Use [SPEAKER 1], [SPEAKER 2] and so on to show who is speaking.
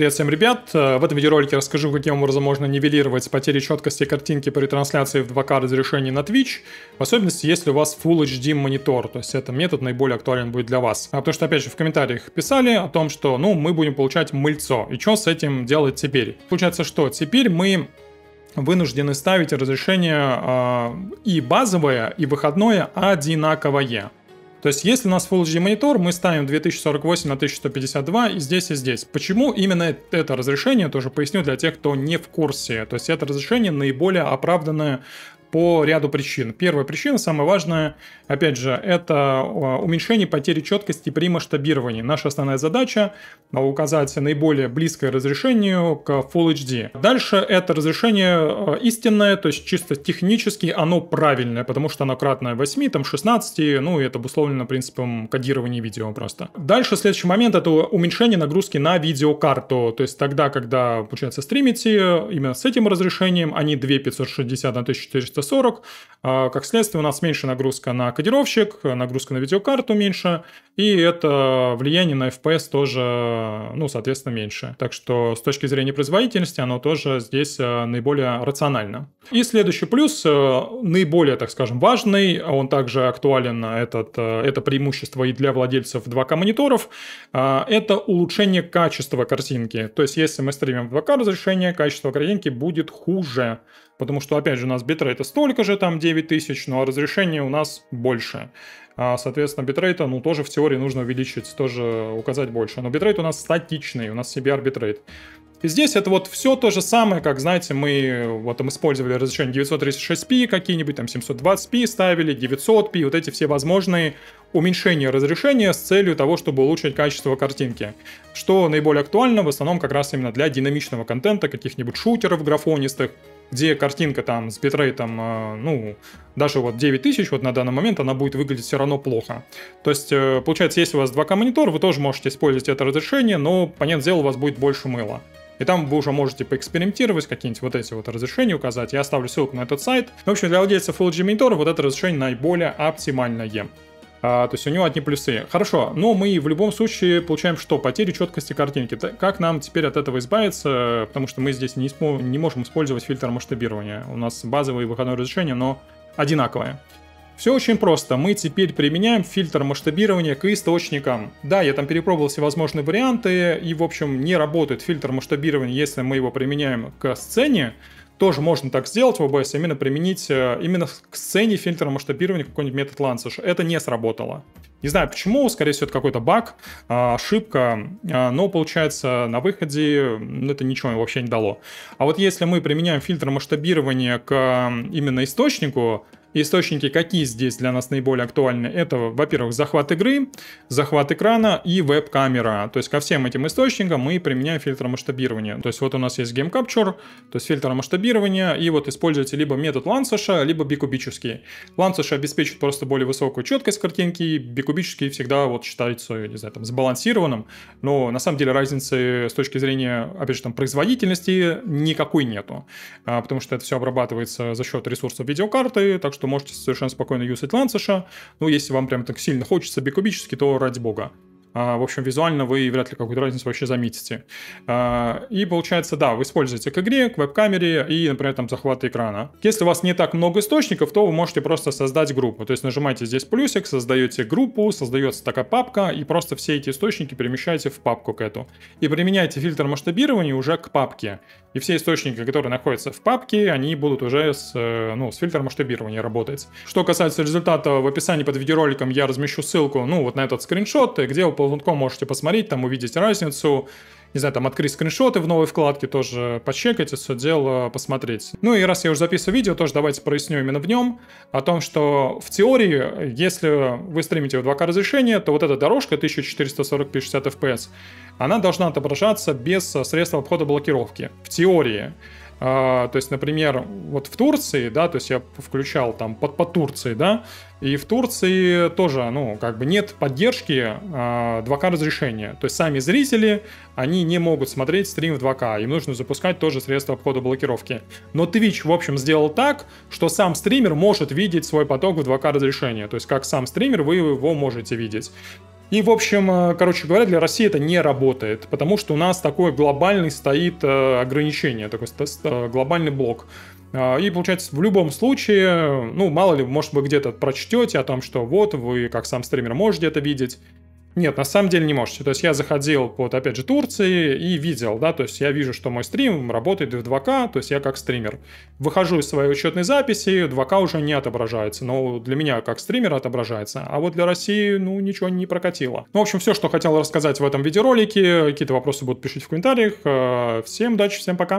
[SPEAKER 1] Привет всем, ребят! Э, в этом видеоролике расскажу, каким образом можно нивелировать потери четкости картинки при трансляции в 2К разрешении на Twitch, в особенности, если у вас Full HD монитор, то есть этот метод наиболее актуален будет для вас. А потому что, опять же, в комментариях писали о том, что, ну, мы будем получать мыльцо, и что с этим делать теперь? Получается, что теперь мы вынуждены ставить разрешение э, и базовое, и выходное одинаковое. То есть, если у нас Full HD монитор, мы ставим 2048 на 1152 и здесь, и здесь. Почему именно это разрешение, тоже поясню для тех, кто не в курсе. То есть, это разрешение наиболее оправданное по ряду причин. Первая причина, самая важная, опять же, это а, уменьшение потери четкости при масштабировании. Наша основная задача указать наиболее близкое разрешению к Full HD. Дальше это разрешение а, истинное, то есть чисто технически оно правильное, потому что оно кратное 8, там 16, ну и это обусловлено принципом кодирования видео просто. Дальше следующий момент это уменьшение нагрузки на видеокарту, то есть тогда, когда, получается, стримите именно с этим разрешением, они 2560 на 1400 340. А, как следствие, у нас меньше нагрузка на кодировщик, нагрузка на видеокарту меньше, и это влияние на FPS тоже, ну, соответственно, меньше. Так что с точки зрения производительности оно тоже здесь э, наиболее рационально. И следующий плюс, э, наиболее, так скажем, важный, он также актуален, этот, э, это преимущество и для владельцев 2К мониторов, это улучшение качества картинки. То есть, если мы стримим в 2К разрешение, качество картинки будет хуже потому что, опять же, у нас битрейта столько же, там 9000, но разрешение у нас больше. А, соответственно, битрейта, ну, тоже в теории нужно увеличить, тоже указать больше. Но битрейт у нас статичный, у нас CBR битрейт. И здесь это вот все то же самое, как, знаете, мы вот там использовали разрешение 936p, какие-нибудь там 720p ставили, 900p, вот эти все возможные уменьшения разрешения с целью того, чтобы улучшить качество картинки. Что наиболее актуально в основном как раз именно для динамичного контента, каких-нибудь шутеров графонистых, где картинка там с битрейтом, э, ну, даже вот 9000 вот на данный момент, она будет выглядеть все равно плохо. То есть, э, получается, если у вас 2К монитор, вы тоже можете использовать это разрешение, но, понятное дело, у вас будет больше мыла. И там вы уже можете поэкспериментировать, какие-нибудь вот эти вот разрешения указать. Я оставлю ссылку на этот сайт. В общем, для владельцев HD монитора вот это разрешение наиболее оптимальное. А, то есть у него одни плюсы. Хорошо, но мы в любом случае получаем что? Потери четкости картинки. Как нам теперь от этого избавиться? Потому что мы здесь не, не можем использовать фильтр масштабирования. У нас базовое и выходное разрешение, но одинаковое. Все очень просто. Мы теперь применяем фильтр масштабирования к источникам. Да, я там перепробовал всевозможные варианты, и, в общем, не работает фильтр масштабирования, если мы его применяем к сцене тоже можно так сделать в OBS, именно применить э, именно к сцене фильтра масштабирования какой-нибудь метод Lancer. Это не сработало. Не знаю почему, скорее всего, это какой-то баг, а, ошибка, а, но получается на выходе это ничего вообще не дало. А вот если мы применяем фильтр масштабирования к именно источнику, Источники какие здесь для нас наиболее актуальны? Это, во-первых, захват игры, захват экрана и веб-камера. То есть ко всем этим источникам мы применяем фильтр масштабирования. То есть вот у нас есть Game Capture, то есть фильтр масштабирования, и вот используйте либо метод Лансаша, либо бикубический. Лансаша обеспечит просто более высокую четкость картинки, бикубический всегда вот считается, не знаю, там, сбалансированным, но на самом деле разницы с точки зрения, опять же, там, производительности никакой нету, а, потому что это все обрабатывается за счет ресурсов видеокарты, так что что можете совершенно спокойно юзать Лансаша. Ну, если вам прям так сильно хочется бикубически, то ради бога. А, в общем, визуально вы вряд ли какую-то разницу вообще заметите. А, и получается, да, вы используете к игре, к веб-камере и, например, там захват экрана. Если у вас не так много источников, то вы можете просто создать группу. То есть нажимаете здесь плюсик, создаете группу, создается такая папка, и просто все эти источники перемещаете в папку к эту. И применяете фильтр масштабирования уже к папке. И все источники, которые находятся в папке, они будут уже с, э, ну, с фильтром масштабирования работать. Что касается результата, в описании под видеороликом я размещу ссылку, ну, вот на этот скриншот, где вы ползунком можете посмотреть, там увидеть разницу, не знаю, там открыть скриншоты в новой вкладке, тоже почекать все дело, посмотреть. Ну и раз я уже записываю видео, тоже давайте проясню именно в нем о том, что в теории, если вы стримите в 2К разрешение, то вот эта дорожка 1440p 60 fps, она должна отображаться без средства обхода блокировки. В теории. А, то есть, например, вот в Турции, да, то есть я включал там под, под Турцией, да, и в Турции тоже, ну, как бы нет поддержки а, 2К разрешения. То есть сами зрители, они не могут смотреть стрим в 2К, им нужно запускать тоже средства обхода блокировки. Но Twitch, в общем, сделал так, что сам стример может видеть свой поток в 2К разрешения. То есть как сам стример вы его можете видеть. И, в общем, э, короче говоря, для России это не работает, потому что у нас такой глобальный стоит э, ограничение, такой э, глобальный блок. И получается, в любом случае, ну, мало ли, может, вы где-то прочтете о том, что вот вы, как сам стример, можете это видеть, нет, на самом деле не можете. То есть я заходил под, опять же, Турции и видел, да, то есть я вижу, что мой стрим работает в 2К, то есть я как стример. Выхожу из своей учетной записи, 2К уже не отображается, но для меня как стримера отображается, а вот для России, ну, ничего не прокатило. Ну, в общем, все, что хотел рассказать в этом видеоролике, какие-то вопросы будут пишите в комментариях. Э, всем удачи, всем пока!